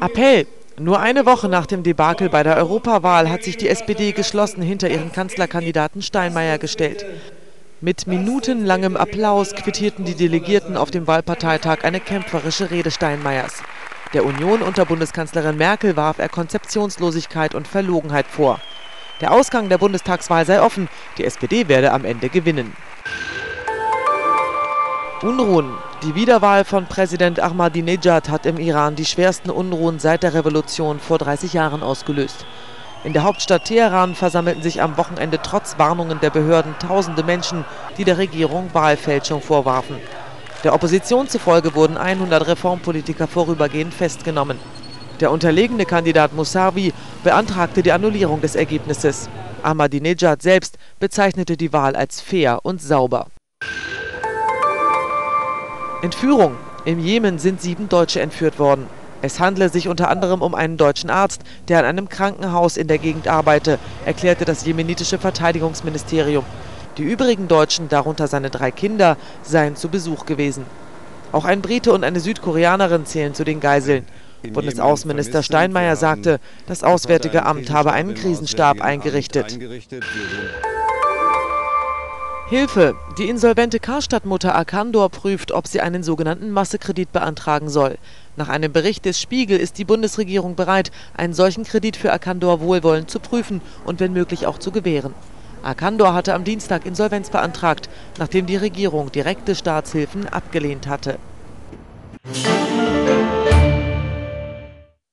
Appell. Nur eine Woche nach dem Debakel bei der Europawahl hat sich die SPD geschlossen hinter ihren Kanzlerkandidaten Steinmeier gestellt. Mit minutenlangem Applaus quittierten die Delegierten auf dem Wahlparteitag eine kämpferische Rede Steinmeiers. Der Union unter Bundeskanzlerin Merkel warf er Konzeptionslosigkeit und Verlogenheit vor. Der Ausgang der Bundestagswahl sei offen, die SPD werde am Ende gewinnen. Unruhen. Die Wiederwahl von Präsident Ahmadinejad hat im Iran die schwersten Unruhen seit der Revolution vor 30 Jahren ausgelöst. In der Hauptstadt Teheran versammelten sich am Wochenende trotz Warnungen der Behörden tausende Menschen, die der Regierung Wahlfälschung vorwarfen. Der Opposition zufolge wurden 100 Reformpolitiker vorübergehend festgenommen. Der unterlegene Kandidat Mousavi beantragte die Annullierung des Ergebnisses. Ahmadinejad selbst bezeichnete die Wahl als fair und sauber. Entführung. Im Jemen sind sieben Deutsche entführt worden. Es handle sich unter anderem um einen deutschen Arzt, der an einem Krankenhaus in der Gegend arbeite, erklärte das jemenitische Verteidigungsministerium. Die übrigen Deutschen, darunter seine drei Kinder, seien zu Besuch gewesen. Auch ein Brite und eine Südkoreanerin zählen zu den Geiseln. Bundesaußenminister Steinmeier sagte, das Auswärtige Amt habe einen Krisenstab eingerichtet. Hilfe! Die insolvente Karstadt-Mutter Arkandor prüft, ob sie einen sogenannten Massekredit beantragen soll. Nach einem Bericht des Spiegel ist die Bundesregierung bereit, einen solchen Kredit für Arkandor wohlwollend zu prüfen und wenn möglich auch zu gewähren. Arkandor hatte am Dienstag Insolvenz beantragt, nachdem die Regierung direkte Staatshilfen abgelehnt hatte